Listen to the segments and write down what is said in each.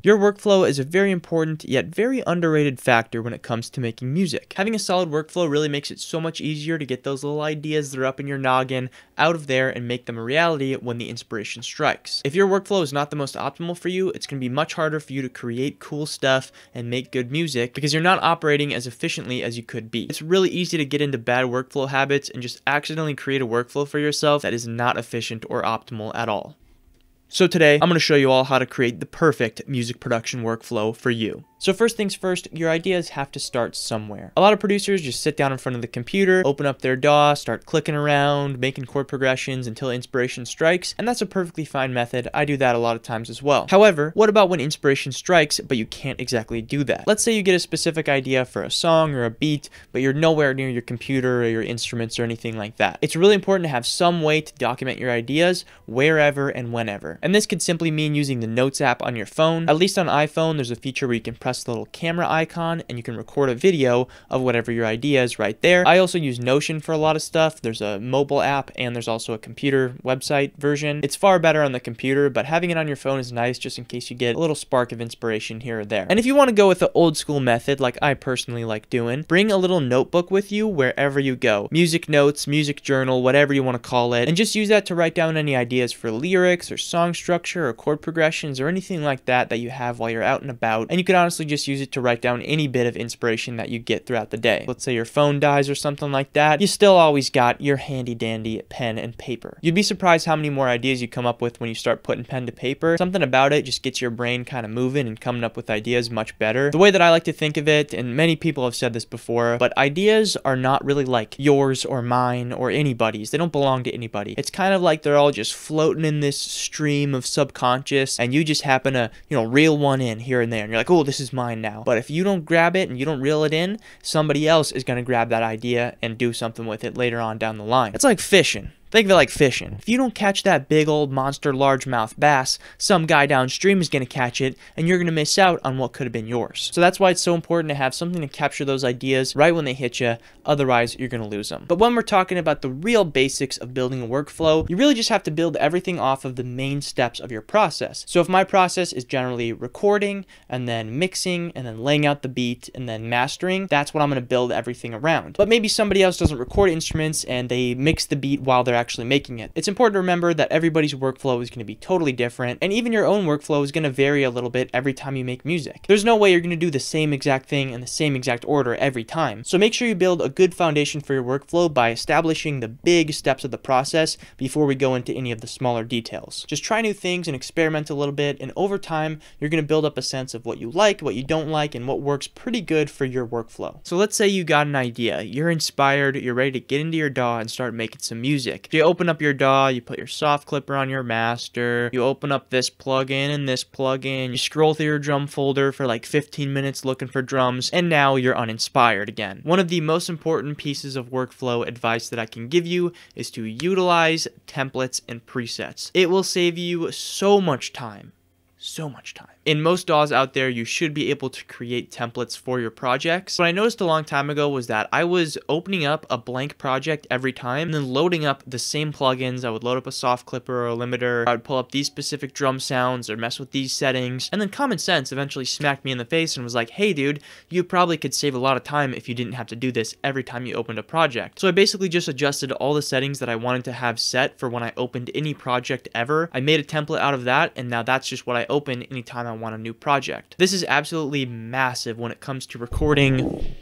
Your workflow is a very important yet very underrated factor when it comes to making music. Having a solid workflow really makes it so much easier to get those little ideas that are up in your noggin out of there and make them a reality when the inspiration strikes. If your workflow is not the most optimal for you, it's going to be much harder for you to create cool stuff and make good music because you're not operating as efficiently as you could be. It's really easy to get into bad workflow habits and just accidentally create a workflow for yourself that is not efficient or optimal at all. So today, I'm going to show you all how to create the perfect music production workflow for you. So first things first, your ideas have to start somewhere. A lot of producers just sit down in front of the computer, open up their DAW, start clicking around, making chord progressions until inspiration strikes, and that's a perfectly fine method. I do that a lot of times as well. However, what about when inspiration strikes, but you can't exactly do that? Let's say you get a specific idea for a song or a beat, but you're nowhere near your computer or your instruments or anything like that. It's really important to have some way to document your ideas wherever and whenever. And this could simply mean using the Notes app on your phone. At least on iPhone, there's a feature where you can press the little camera icon and you can record a video of whatever your idea is right there. I also use Notion for a lot of stuff. There's a mobile app and there's also a computer website version. It's far better on the computer, but having it on your phone is nice just in case you get a little spark of inspiration here or there. And if you want to go with the old school method, like I personally like doing, bring a little notebook with you wherever you go. Music notes, music journal, whatever you want to call it, and just use that to write down any ideas for lyrics or song structure or chord progressions or anything like that that you have while you're out and about. And you could honestly just use it to write down any bit of inspiration that you get throughout the day. Let's say your phone dies or something like that, you still always got your handy dandy pen and paper. You'd be surprised how many more ideas you come up with when you start putting pen to paper. Something about it just gets your brain kind of moving and coming up with ideas much better. The way that I like to think of it, and many people have said this before, but ideas are not really like yours or mine or anybody's. They don't belong to anybody. It's kind of like they're all just floating in this stream of subconscious and you just happen to, you know, reel one in here and there and you're like, oh, this is mine now now. But if you don't grab it and you don't reel it in, somebody else is going to grab that idea and do something with it later on down the line. It's like fishing. Think of it like fishing. If you don't catch that big old monster largemouth bass, some guy downstream is going to catch it, and you're going to miss out on what could have been yours. So that's why it's so important to have something to capture those ideas right when they hit you, otherwise you're going to lose them. But when we're talking about the real basics of building a workflow, you really just have to build everything off of the main steps of your process. So if my process is generally recording, and then mixing, and then laying out the beat, and then mastering, that's what I'm going to build everything around. But maybe somebody else doesn't record instruments, and they mix the beat while they're actually making it. It's important to remember that everybody's workflow is going to be totally different, and even your own workflow is going to vary a little bit every time you make music. There's no way you're going to do the same exact thing in the same exact order every time. So make sure you build a good foundation for your workflow by establishing the big steps of the process before we go into any of the smaller details. Just try new things and experiment a little bit, and over time, you're going to build up a sense of what you like, what you don't like, and what works pretty good for your workflow. So let's say you got an idea, you're inspired, you're ready to get into your DAW and start making some music. You open up your DAW, you put your soft clipper on your master, you open up this plugin and this plugin, you scroll through your drum folder for like 15 minutes looking for drums, and now you're uninspired again. One of the most important pieces of workflow advice that I can give you is to utilize templates and presets. It will save you so much time so much time. In most DAWs out there, you should be able to create templates for your projects. What I noticed a long time ago was that I was opening up a blank project every time and then loading up the same plugins. I would load up a soft clipper or a limiter. I would pull up these specific drum sounds or mess with these settings. And then common sense eventually smacked me in the face and was like, hey dude, you probably could save a lot of time if you didn't have to do this every time you opened a project. So I basically just adjusted all the settings that I wanted to have set for when I opened any project ever. I made a template out of that and now that's just what I open anytime I want a new project. This is absolutely massive when it comes to recording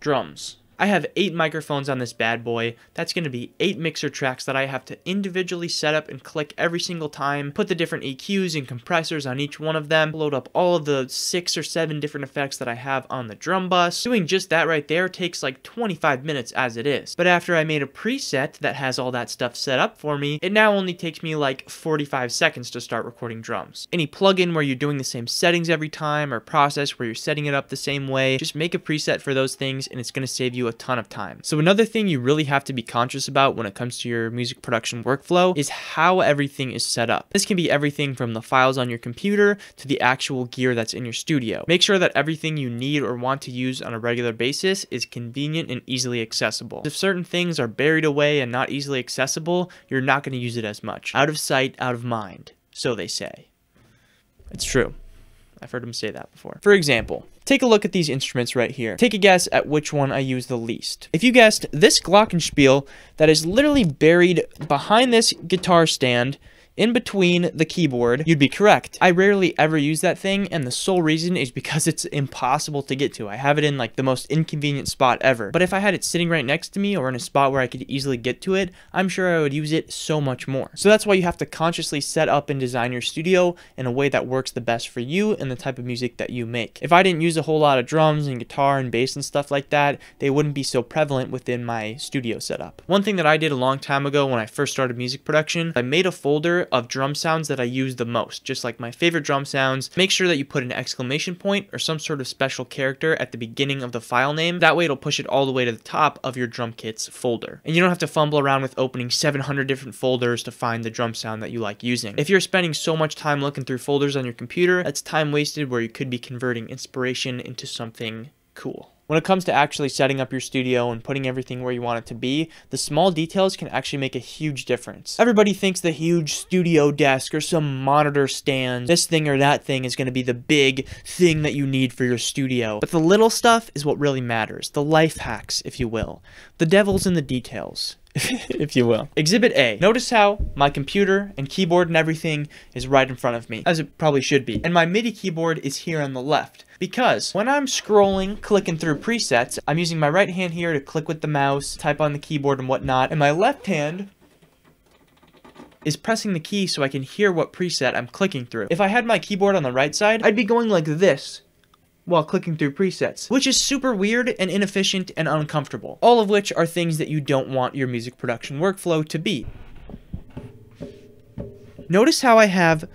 drums. I have eight microphones on this bad boy. That's going to be eight mixer tracks that I have to individually set up and click every single time, put the different EQs and compressors on each one of them, load up all of the six or seven different effects that I have on the drum bus. Doing just that right there takes like 25 minutes as it is. But after I made a preset that has all that stuff set up for me, it now only takes me like 45 seconds to start recording drums. Any plugin where you're doing the same settings every time or process where you're setting it up the same way, just make a preset for those things and it's going to save you a ton of time. So another thing you really have to be conscious about when it comes to your music production workflow is how everything is set up. This can be everything from the files on your computer to the actual gear that's in your studio. Make sure that everything you need or want to use on a regular basis is convenient and easily accessible. If certain things are buried away and not easily accessible, you're not going to use it as much. Out of sight, out of mind, so they say. It's true. I've heard him say that before. For example, take a look at these instruments right here. Take a guess at which one I use the least. If you guessed this Glockenspiel that is literally buried behind this guitar stand in between the keyboard, you'd be correct. I rarely ever use that thing, and the sole reason is because it's impossible to get to. I have it in like the most inconvenient spot ever. But if I had it sitting right next to me or in a spot where I could easily get to it, I'm sure I would use it so much more. So that's why you have to consciously set up and design your studio in a way that works the best for you and the type of music that you make. If I didn't use a whole lot of drums and guitar and bass and stuff like that, they wouldn't be so prevalent within my studio setup. One thing that I did a long time ago when I first started music production, I made a of drum sounds that I use the most, just like my favorite drum sounds. Make sure that you put an exclamation point or some sort of special character at the beginning of the file name. That way it'll push it all the way to the top of your drum kits folder. And you don't have to fumble around with opening 700 different folders to find the drum sound that you like using. If you're spending so much time looking through folders on your computer, that's time wasted where you could be converting inspiration into something cool. When it comes to actually setting up your studio and putting everything where you want it to be, the small details can actually make a huge difference. Everybody thinks the huge studio desk or some monitor stand, this thing or that thing is going to be the big thing that you need for your studio. But the little stuff is what really matters, the life hacks, if you will. The devil's in the details. if you will. Exhibit A. Notice how my computer and keyboard and everything is right in front of me, as it probably should be. And my MIDI keyboard is here on the left. Because when I'm scrolling, clicking through presets, I'm using my right hand here to click with the mouse, type on the keyboard and whatnot, and my left hand is pressing the key so I can hear what preset I'm clicking through. If I had my keyboard on the right side, I'd be going like this while clicking through presets, which is super weird and inefficient and uncomfortable. All of which are things that you don't want your music production workflow to be. Notice how I have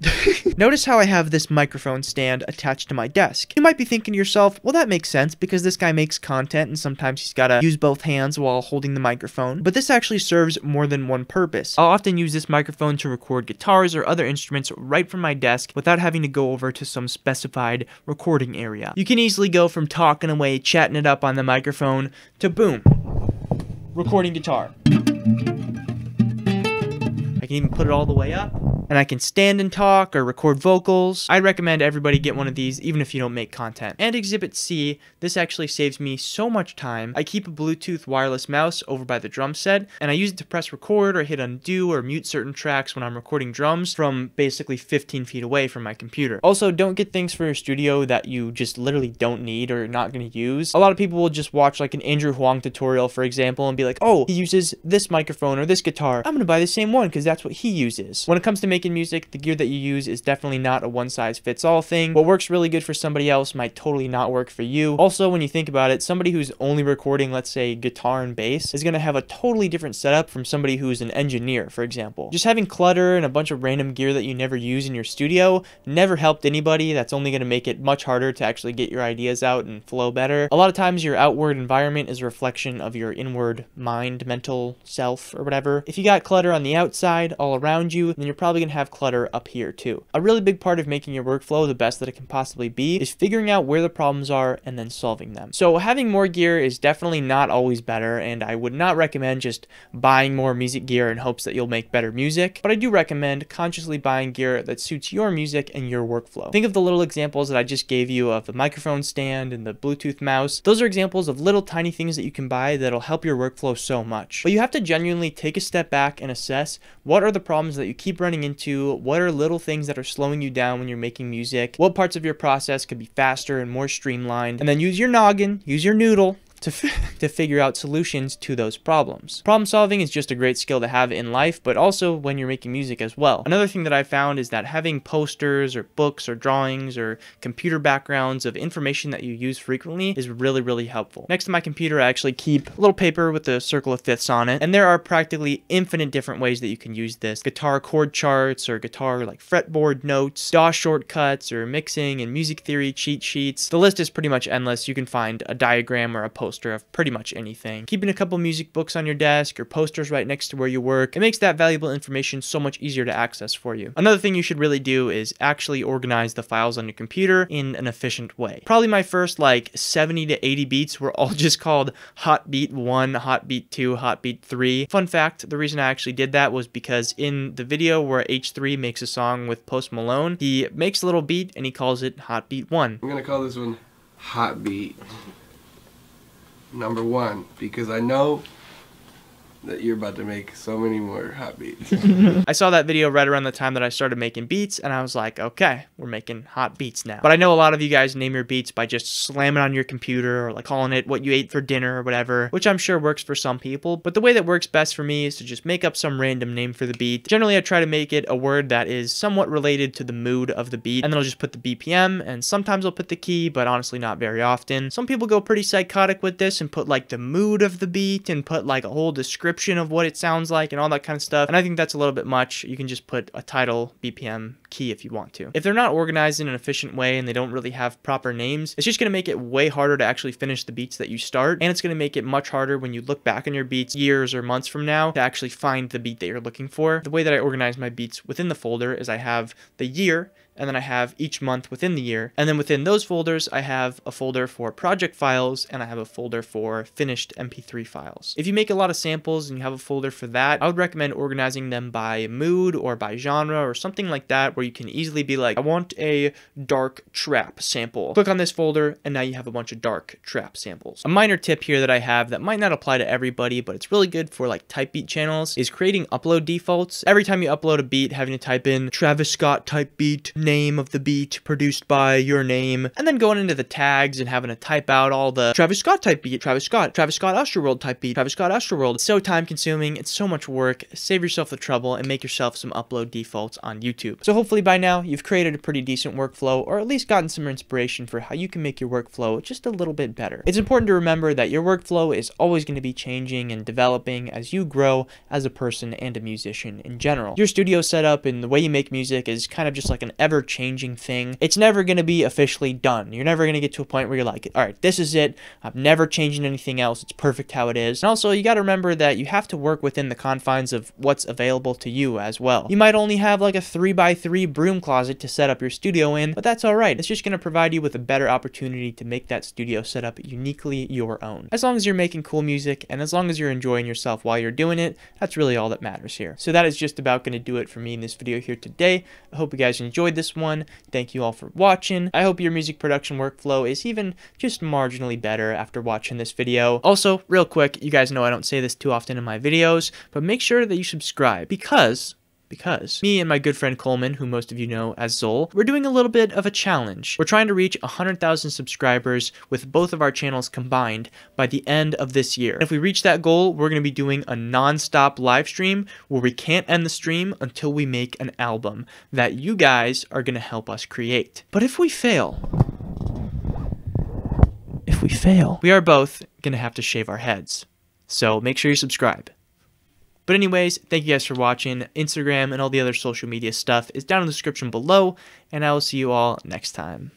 Notice how I have this microphone stand attached to my desk. You might be thinking to yourself, well that makes sense because this guy makes content and sometimes he's gotta use both hands while holding the microphone, but this actually serves more than one purpose. I'll often use this microphone to record guitars or other instruments right from my desk without having to go over to some specified recording area. You can easily go from talking away, chatting it up on the microphone, to boom, recording guitar. I can even put it all the way up and I can stand and talk or record vocals. I'd recommend everybody get one of these even if you don't make content. And Exhibit C, this actually saves me so much time. I keep a Bluetooth wireless mouse over by the drum set and I use it to press record or hit undo or mute certain tracks when I'm recording drums from basically 15 feet away from my computer. Also, don't get things for your studio that you just literally don't need or not going to use. A lot of people will just watch like an Andrew Huang tutorial, for example, and be like, oh, he uses this microphone or this guitar. I'm going to buy the same one because that's what he uses. When it comes to making making music, the gear that you use is definitely not a one size fits all thing. What works really good for somebody else might totally not work for you. Also, when you think about it, somebody who's only recording, let's say, guitar and bass is going to have a totally different setup from somebody who's an engineer, for example. Just having clutter and a bunch of random gear that you never use in your studio never helped anybody. That's only going to make it much harder to actually get your ideas out and flow better. A lot of times, your outward environment is a reflection of your inward mind, mental self, or whatever. If you got clutter on the outside all around you, then you're probably going to have clutter up here too. A really big part of making your workflow the best that it can possibly be is figuring out where the problems are and then solving them. So having more gear is definitely not always better and I would not recommend just buying more music gear in hopes that you'll make better music, but I do recommend consciously buying gear that suits your music and your workflow. Think of the little examples that I just gave you of the microphone stand and the Bluetooth mouse. Those are examples of little tiny things that you can buy that'll help your workflow so much. But you have to genuinely take a step back and assess what are the problems that you keep running into, what are little things that are slowing you down when you're making music, what parts of your process could be faster and more streamlined, and then use your noggin, use your noodle, to, to figure out solutions to those problems. Problem solving is just a great skill to have in life, but also when you're making music as well. Another thing that I found is that having posters or books or drawings or computer backgrounds of information that you use frequently is really, really helpful. Next to my computer, I actually keep a little paper with a circle of fifths on it, and there are practically infinite different ways that you can use this. Guitar chord charts or guitar like fretboard notes, DAW shortcuts or mixing and music theory cheat sheets. The list is pretty much endless. You can find a diagram or a poster poster of pretty much anything. Keeping a couple music books on your desk or posters right next to where you work, it makes that valuable information so much easier to access for you. Another thing you should really do is actually organize the files on your computer in an efficient way. Probably my first like 70 to 80 beats were all just called Hot Beat 1, Hot Beat 2, Hot Beat 3. Fun fact, the reason I actually did that was because in the video where H3 makes a song with Post Malone, he makes a little beat and he calls it Hot Beat 1. I'm gonna call this one Hot Beat number one because I know that you're about to make so many more hot beats. I saw that video right around the time that I started making beats, and I was like, okay, we're making hot beats now. But I know a lot of you guys name your beats by just slamming on your computer or like calling it what you ate for dinner or whatever, which I'm sure works for some people. But the way that works best for me is to just make up some random name for the beat. Generally, I try to make it a word that is somewhat related to the mood of the beat, and then I'll just put the BPM, and sometimes I'll put the key, but honestly, not very often. Some people go pretty psychotic with this and put like the mood of the beat and put like a whole description description of what it sounds like and all that kind of stuff. And I think that's a little bit much. You can just put a title, BPM, key if you want to. If they're not organized in an efficient way and they don't really have proper names, it's just going to make it way harder to actually finish the beats that you start. And it's going to make it much harder when you look back on your beats years or months from now to actually find the beat that you're looking for. The way that I organize my beats within the folder is I have the year and then I have each month within the year. And then within those folders, I have a folder for project files and I have a folder for finished MP3 files. If you make a lot of samples and you have a folder for that, I would recommend organizing them by mood or by genre or something like that where you can easily be like, I want a dark trap sample. Click on this folder and now you have a bunch of dark trap samples. A minor tip here that I have that might not apply to everybody, but it's really good for like type beat channels is creating upload defaults. Every time you upload a beat, having to type in Travis Scott type beat, name of the beat produced by your name, and then going into the tags and having to type out all the Travis Scott type beat, Travis Scott, Travis Scott Astroworld type beat, Travis Scott Astroworld. It's so time consuming, it's so much work. Save yourself the trouble and make yourself some upload defaults on YouTube. So hopefully by now you've created a pretty decent workflow or at least gotten some inspiration for how you can make your workflow just a little bit better. It's important to remember that your workflow is always going to be changing and developing as you grow as a person and a musician in general. Your studio setup and the way you make music is kind of just like an ever changing thing. It's never going to be officially done. You're never going to get to a point where you're like, all right, this is it. I'm never changing anything else. It's perfect how it is. And also, you got to remember that you have to work within the confines of what's available to you as well. You might only have like a 3x3 broom closet to set up your studio in, but that's all right. It's just going to provide you with a better opportunity to make that studio setup uniquely your own. As long as you're making cool music and as long as you're enjoying yourself while you're doing it, that's really all that matters here. So that is just about going to do it for me in this video here today. I hope you guys enjoyed this one. Thank you all for watching. I hope your music production workflow is even just marginally better after watching this video. Also, real quick, you guys know I don't say this too often in my videos, but make sure that you subscribe because because me and my good friend Coleman, who most of you know as Zol, we're doing a little bit of a challenge. We're trying to reach 100,000 subscribers with both of our channels combined by the end of this year. If we reach that goal, we're going to be doing a non-stop live stream where we can't end the stream until we make an album that you guys are going to help us create. But if we fail, if we fail, we are both going to have to shave our heads. So make sure you subscribe. But anyways, thank you guys for watching. Instagram and all the other social media stuff is down in the description below, and I will see you all next time.